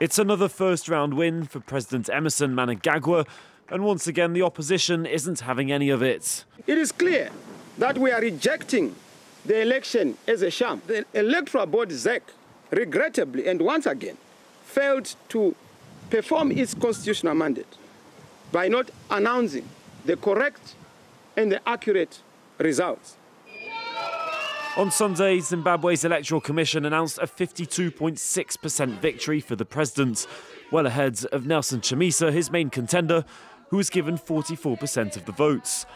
It's another first round win for President Emmerson Mnangagwa, and once again the opposition isn't having any of it. It is clear that we are rejecting the election as a sham. The electoral board ZEC, regrettably and once again, failed to perform its constitutional mandate by not announcing the correct and the accurate results. On Sunday, Zimbabwe's Electoral Commission announced a 52.6% victory for the president, well ahead of Nelson Chamisa, his main contender, who was given 44% of the votes.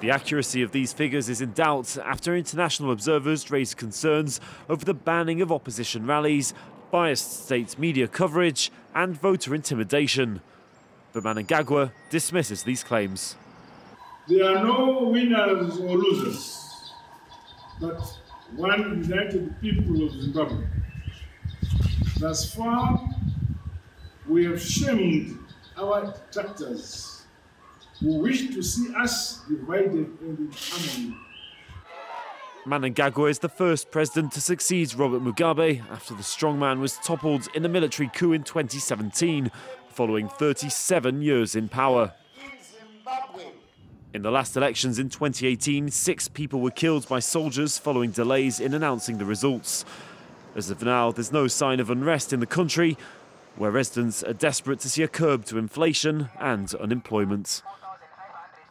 The accuracy of these figures is in doubt after international observers raised concerns over the banning of opposition rallies, biased state media coverage, and voter intimidation. But Mnangagwa dismisses these claims. There are no winners or losers but one united people of Zimbabwe. Thus far, we have shamed our detractors who wish to see us divided and in harmony. Mnangagwa is the first president to succeed Robert Mugabe after the strongman was toppled in a military coup in 2017, following 37 years in power. In the last elections in 2018, six people were killed by soldiers following delays in announcing the results. As of now, there's no sign of unrest in the country, where residents are desperate to see a curb to inflation and unemployment.